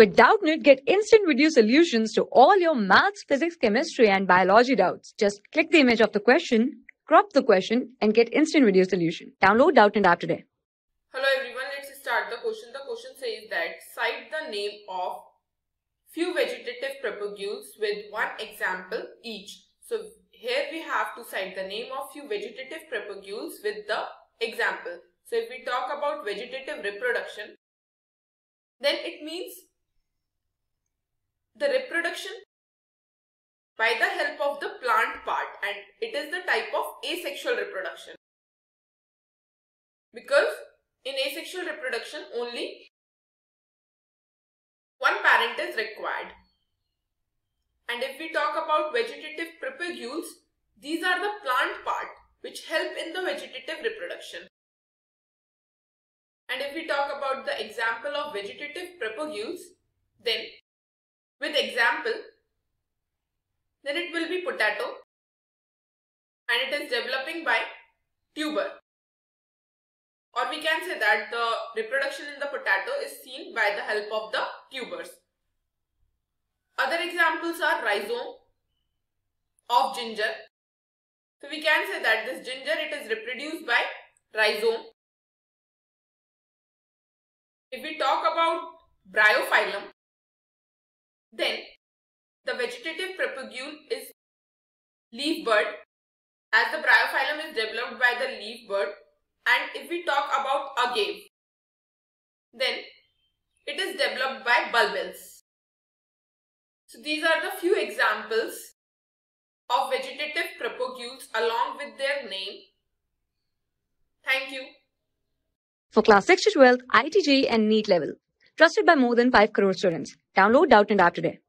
With Doubtnut, get instant video solutions to all your maths, physics, chemistry, and biology doubts. Just click the image of the question, crop the question, and get instant video solution. Download Doubtnut app today. Hello everyone, let's start the question. The question says that cite the name of few vegetative propagules with one example each. So here we have to cite the name of few vegetative propagules with the example. So if we talk about vegetative reproduction, then it means the reproduction by the help of the plant part and it is the type of asexual reproduction. Because in asexual reproduction only one parent is required. And if we talk about vegetative propagules, these are the plant part which help in the vegetative reproduction. And if we talk about the example of vegetative propagules, then example, then it will be potato and it is developing by tuber. Or we can say that the reproduction in the potato is seen by the help of the tubers. Other examples are rhizome of ginger. So we can say that this ginger it is reproduced by rhizome. If we talk about bryophyllum, then the vegetative propagule is leaf bud as the bryophyllum is developed by the leaf bud and if we talk about agave then it is developed by bulbils. So these are the few examples of vegetative propagules along with their name. Thank you. For class 6 to 12, IIT JEE and NEET level. Trusted by more than 5 crore students. Download Doubtnut app today.